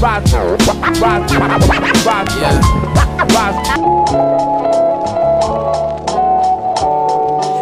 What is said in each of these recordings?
rise, rise, rise, rise, Yeah. rise.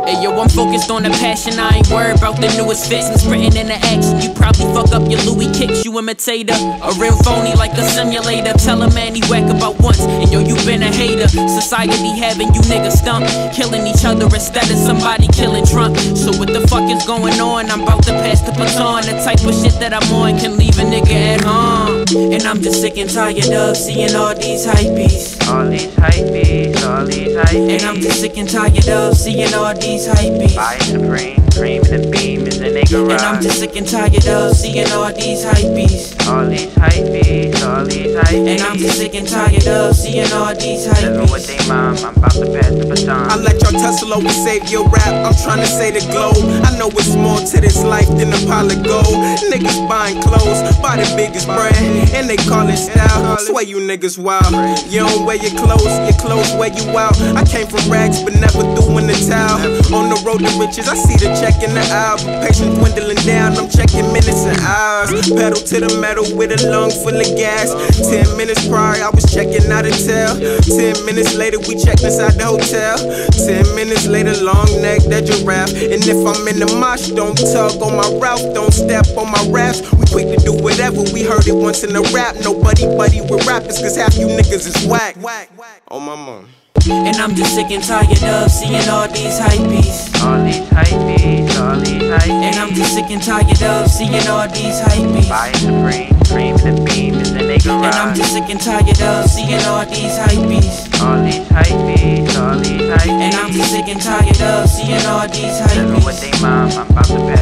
Hey yo, I'm focused on the passion. I ain't worried about the newest fits. I'm sprinting in the action. You probably fuck up your Louis kicks, you imitator. A real phony like a simulator. Tell a man he whack about once, and yo, you been a hater. Society having you niggas stump, killing each other instead of somebody killing Trump. So what the fuck is going on? I'm about to pass the baton. The type of shit that I'm on can leave a nigga at home. And I'm just sick and tired of seeing all these hypebeasts. All these hypebeasts, all these hypebeasts. And I'm just sick and tired of seeing all these hypebeasts. Fire supreme, creaming and beaming in they garage. And I'm just sick and tired of seeing all these hypebeasts. all these hypebeasts, all these hypebeasts. And I'm just sick and tired of seeing all these Living with they mom, I'm about to pass the baton. I let your Tesla over save your rap. I'm trying to say the globe. I know it's more to this life than a pile of gold. Niggas buying clothes, buy the biggest brand, and they call it style. Swear you niggas wild. You don't wear your clothes, your clothes wear you out. I came from rags, but never threw in the towel. On the road to riches, I see the check in the aisle. Patience dwindling down, I'm checking minutes and hours. Pedal to the metal with a lung full of gas. Ten minutes prior, I was checking out a tail. Ten minutes later, we checked inside the hotel. Ten minutes later, long neck, that giraffe. And if I'm in the mosh, don't tug on my route, don't step on my raps. We quick to do whatever, we heard it once in the rap. Nobody buddy with rappers, cause half you niggas is whack. On oh, my mom. And I'm just sick and tired of seeing all these hypebeasts. all these hypebeasts, all these hypebeasts. And I'm just sick and tired of seeing all these hypebeasts. Fire supreme, creaming and beaming in they And I'm just sick and tired of seeing all these hypebeasts. all these hypebeasts, all these hypebeasts. And I'm just sick and tired of seeing all these Living with hypebeasts. they mom, I'm about to pass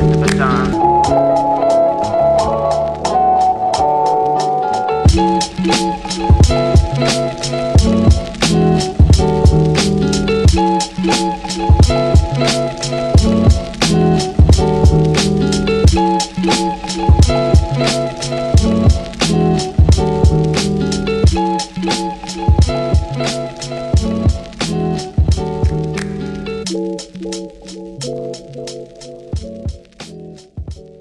Thank you.